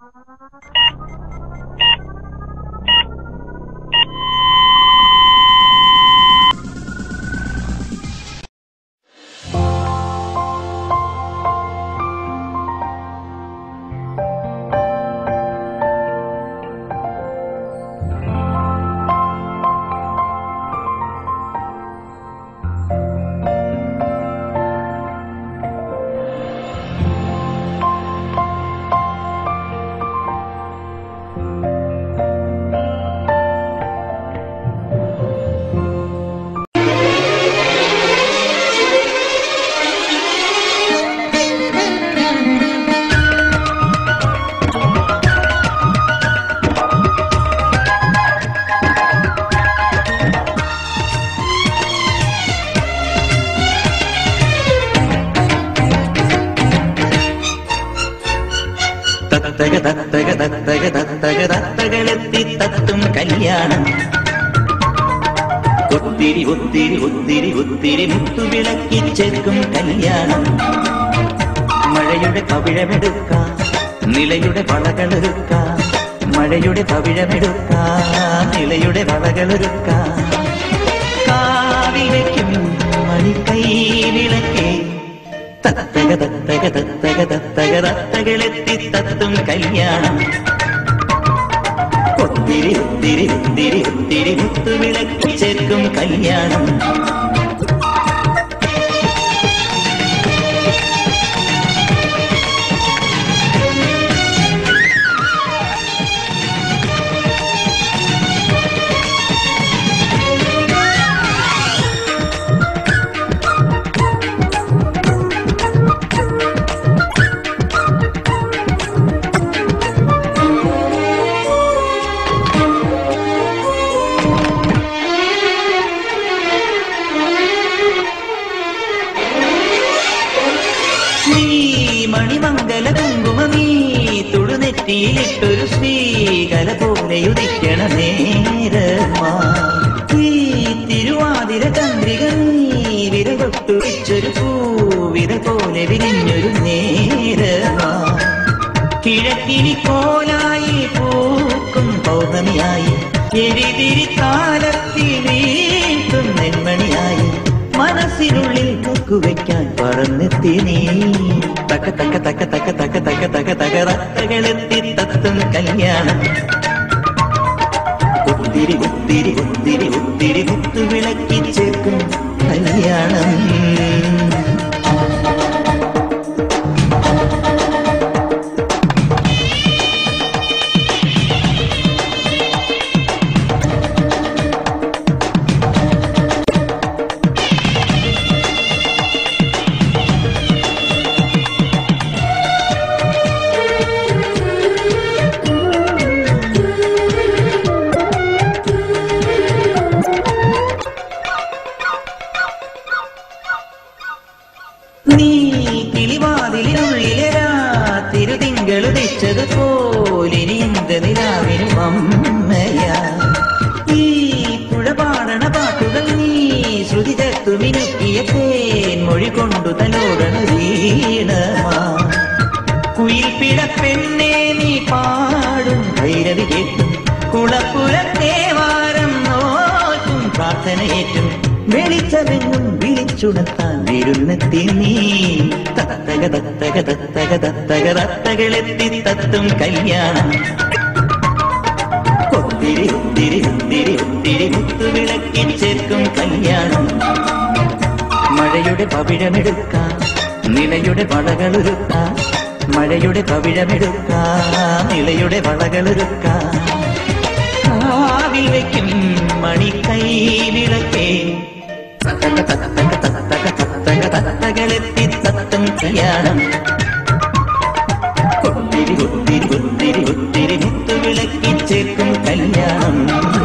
Uh... തത്തക തത്തക തത്തക തത്തക തത്തകളെത്തി തത്തും കല്യാണം. ഒത്തിരി ഒത്തിരി ഒത്തിരി ഒത്തിരി മുത്തുവിളക്കി ചേർക്കും കല്യാണം. മഴയുടെ കവിഴമെടുക്കാം നിലയുടെ വളകളെടുക്ക മഴയുടെ കവിഴമെടുക്കാം നിലയുടെ കാവിലയ്ക്കും തത്തക തത്തക തത്തക തത്തക തത്തകളെത്തി തത്തും കല്യാണം. ഒത്തിരി ഒത്തിരി ഒത്തിരി ഒത്തിരി മുത്തുവിളക്കി ചേർക്കും കല്യാണം. മണിമംഗല കുങ്കുമീ തുടുനെറ്റിയിലിട്ടൊരു ശ്രീകല പോലെ ഉദിക്കണ നേരമാ ഈ തിരുവാതിര ചന്ദ്രിക നീ വിരകൊട്ടു പൂവിര പോലെ വിരിഞ്ഞൊരു നേരമാ. കിഴക്കിനി കോലായി പൂക്കും പൗർണമിയായി. എരിതിരി കുക്കുവയ്ക്കാൻ പറന്നെത്തി നീ. തക്ക തക്ക തക്ക തക്ക തക്ക തക്ക തക്ക തക തത്തകളെത്തി തത്തും കല്യാണം. ഒത്തിരി ഒത്തിരി ഒത്തിരി ഒത്തിരി മുത്തുവിളക്കി ചേർക്കും കല്യാണം. തിരുതിങ്കളുദിച്ചത് പോലിനി എന്ത് നിലാവിനും അമ്മയാ. ഈ പുഴ പാടണ പാട്ടുകൾ നീ ശ്രുതി ചേർത്തു മിനുക്കിയ തേൻ മൊഴി കൊണ്ടു തലോടണ വീണമാ. കുയിൽ പിട പെണ്ണെ നീ പാടും ഭൈരവി കേട്ടും കുളപ്പുരത്തെ വാരം നോക്കും പ്രാർത്ഥനയേറ്റും വെളിച്ചമെങ്ങും വിളിച്ചുണർത്താൻ വരുന്നെത്തി നീ തത്തക തത്തും കല്യാണം. ഒത്തിരി ഒത്തിരി ഒത്തിരി ഒത്തിരി മുത്തുവിളക്കി ചേർക്കും കല്യാണം. മഴയുടെ പവിഴമെടുക്കാം നിലയുടെ വളകളൊരുക്കാം. മഴയുടെ പവിഴമെടുക്കാം നിലയുടെ വളകളൊരുക്കാം. കാവിൽ വയ്ക്കും മണിക്കൈ വിളക്കേ തത്തക കല്യാണം. ഒത്തിരി ഒത്തിരി ഒത്തിരി ഒത്തിരി മുത്തുവിളക്കി ചേർക്കും കല്യാണം.